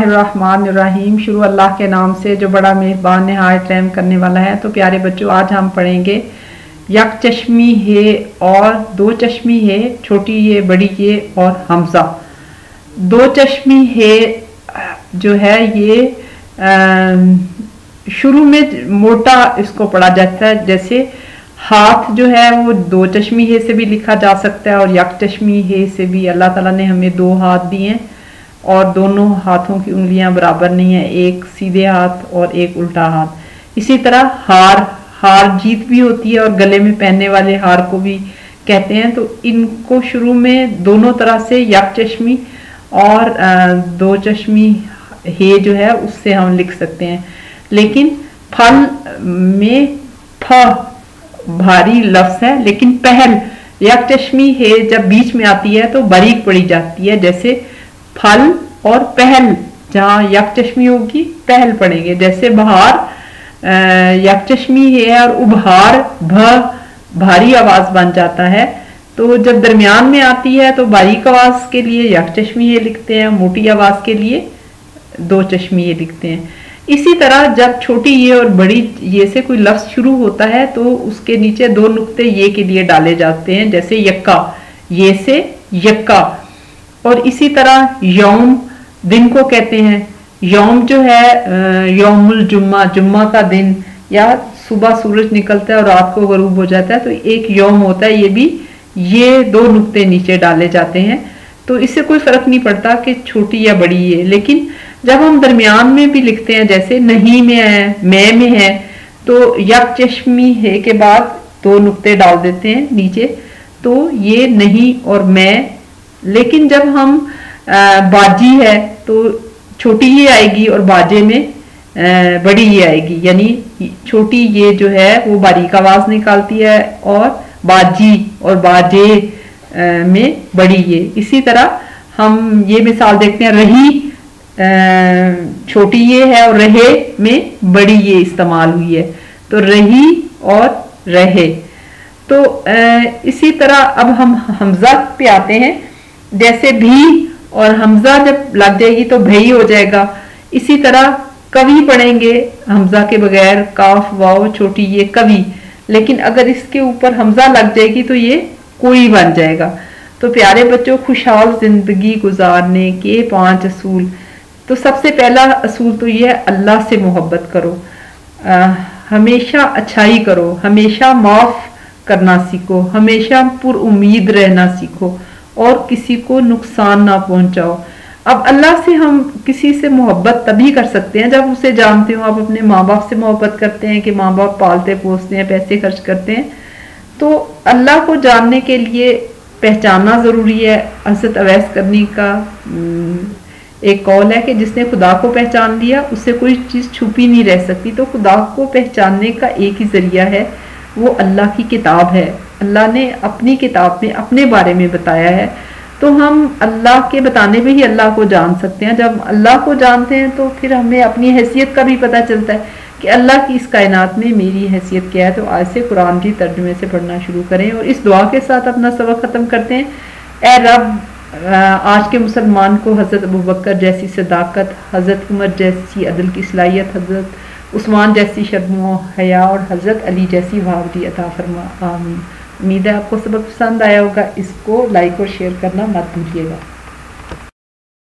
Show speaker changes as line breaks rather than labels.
रहीम शुरू अल्लाह के नाम से जो बड़ा मेहरबान नहायत रहम करने वाला है। तो प्यारे बच्चों, आज हम पढ़ेंगे यक चश्मी है और दो चश्मी है, छोटी ये, बड़ी ये और हमजा। दो चश्मी है, जो है ये शुरू में मोटा इसको पढ़ा जाता है। जैसे हाथ जो है वो दो चश्मी है से भी लिखा जा सकता है और यक चश्मी है से भी। अल्लाह ताला ने हमें दो हाथ दिए हैं। और दोनों हाथों की उंगलियाँ बराबर नहीं है, एक सीधे हाथ और एक उल्टा हाथ। इसी तरह हार हार जीत भी होती है और गले में पहनने वाले हार को भी कहते हैं। तो इनको शुरू में दोनों तरह से यक चश्मी और दो चश्मी हे जो है, उससे हम लिख सकते हैं। लेकिन फल में फ भारी लफ्ज है, लेकिन पहल, यक चश्मी है जब बीच में आती है तो बारीक पड़ी जाती है, जैसे फल और पहल, जहाँ यक चश्मी होगी, पहल पड़ेंगे। जैसे बहार यक चश्मी है और उभार, भ, भारी आवाज़ बन जाता है। तो जब दरमियान में आती है तो बारीक आवाज़ के लिए यक चश्मी ये लिखते हैं, मोटी आवाज़ के लिए दो चश्मी ये लिखते हैं। इसी तरह जब छोटी ये और बड़ी ये से कोई लफ्ज शुरू होता है तो उसके नीचे दो नुक्ते ये के लिए डाले जाते हैं, जैसे यक्का। ये से यक्का। और इसी तरह यौम, दिन को कहते हैं। यौम जो है यौमुल जुम्मा जुम्मा का दिन, या सुबह सूरज निकलता है और रात को गरूब हो जाता है तो एक यौम होता है, ये भी, ये दो नुक्ते नीचे डाले जाते हैं। तो इससे कोई फ़र्क नहीं पड़ता कि छोटी या बड़ी है लेकिन जब हम दरमियान में भी लिखते हैं, जैसे नहीं में है, मैं में है तो यक चश्मी है के बाद दो नुक्ते डाल देते हैं नीचे तो ये नहीं और मैं लेकिन जब हम बाजी है तो छोटी ये आएगी और बाजे में बड़ी ये आएगी। यानी छोटी ये जो है, वो बारीक आवाज़ निकालती है और बाजी और बाजे में बड़ी ये। इसी तरह हम ये मिसाल देखते हैं, रही छोटी ये है और रहे में बड़ी ये इस्तेमाल हुई है। तो रही और रहे। तो इसी तरह अब हम हमजा पे आते हैं। जैसे भी और हमजा जब लग जाएगी तो भई हो जाएगा। इसी तरह कवि पढ़ेंगे हमजा के बगैर काफ वाव छोटी ये कवि। लेकिन अगर इसके ऊपर हमजा लग जाएगी तो ये कोई बन जाएगा। तो प्यारे बच्चों खुशहाल ज़िंदगी गुजारने के पाँच असूल। तो सबसे पहला असूल तो ये है अल्लाह से मोहब्बत करो। आ, हमेशा अच्छाई करो हमेशा माफ़ करना सीखो हमेशा पुर उम्मीद रहना सीखो। और किसी को नुकसान ना पहुंचाओ। अब अल्लाह से हम किसी से मोहब्बत तभी कर सकते हैं जब उसे जानते हो, आप अपने माँ बाप से मोहब्बत करते हैं कि माँ बाप पालते, पोसते हैं, पैसे खर्च करते हैं। तो अल्लाह को जानने के लिए पहचानना ज़रूरी है। हसरत अवैस करनी का एक कौल है कि जिसने खुदा को पहचान लिया उससे कोई चीज़ छुपी नहीं रह सकती। तो खुदा को पहचानने का एक ही ज़रिया है। वो अल्लाह की किताब है। अल्लाह ने अपनी किताब में, अपने बारे में बताया है। तो हम अल्लाह के बताने में ही अल्लाह को जान सकते हैं। जब अल्लाह को जानते हैं तो फिर हमें अपनी हैसियत का भी पता चलता है कि अल्लाह की इस कायनात में मेरी हैसियत क्या है। तो आज से कुरान की तर्जुमे से पढ़ना शुरू करें और इस दुआ के साथ अपना सबक ख़त्म करते हैं। ए रब आज के मुसलमान को हज़रत अबू बकर जैसी सदाकत, हज़रत उमर जैसी अदल की सलाहियत, हज़रत उस्मान जैसी शर्म, हया और हज़रत अली जैसी वावदी अता फरमा, आमीन। उम्मीद है आपको सबक पसंद आया होगा। इसको लाइक और शेयर करना मत भूलिएगा।